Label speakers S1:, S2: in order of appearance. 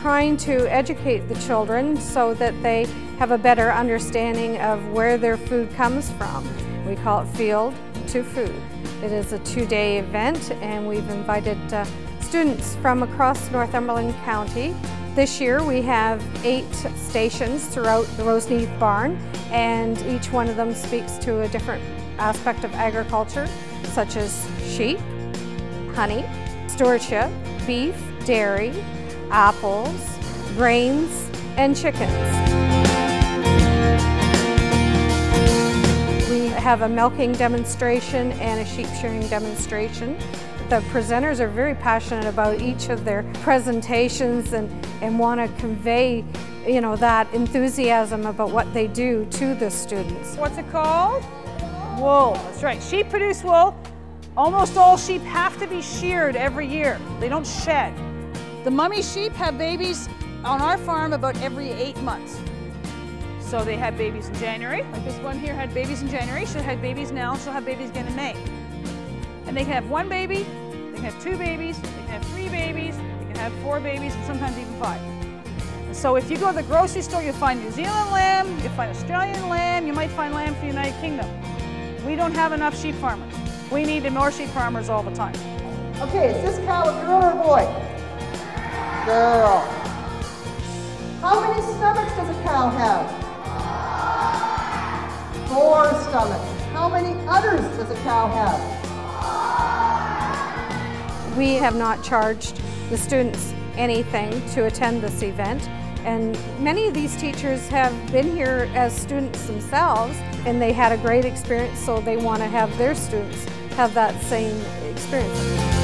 S1: trying to educate the children so that they have a better understanding of where their food comes from. We call it Field to Food. It is a two-day event and we've invited uh, students from across Northumberland County. This year we have eight stations throughout the Roseneath Barn and each one of them speaks to a different aspect of agriculture such as sheep, honey, stewardship, beef, dairy, apples, grains, and chickens. We have a milking demonstration and a sheep shearing demonstration. The presenters are very passionate about each of their presentations and, and want to convey you know, that enthusiasm about what they do to the students.
S2: What's it called? Wool, that's right. Sheep produce wool. Almost all sheep have to be sheared every year. They don't shed. The mummy sheep have babies on our farm about every eight months. So they had babies in January, like this one here had babies in January, she'll have babies now, she'll have babies again in May. And they can have one baby, they can have two babies, they can have three babies, they can have four babies, and sometimes even five. So if you go to the grocery store, you'll find New Zealand lamb, you'll find Australian lamb, you might find lamb from the United Kingdom. We don't have enough sheep farmers. We need more sheep farmers all the time.
S3: Okay, is this cow a girl or a boy? Girl. How many stomachs does a cow have? Four stomachs. How many udders does a cow have?
S1: We have not charged the students anything to attend this event. And many of these teachers have been here as students themselves and they had a great experience so they want to have their students have that same experience.